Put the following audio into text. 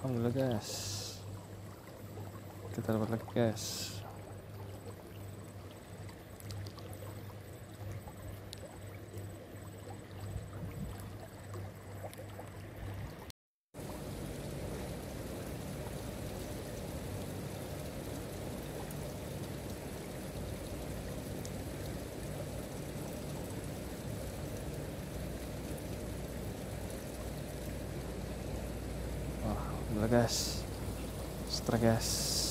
alhamdulillah guys. Kita dapat lagi guys Alhamdulillah guys. Strike.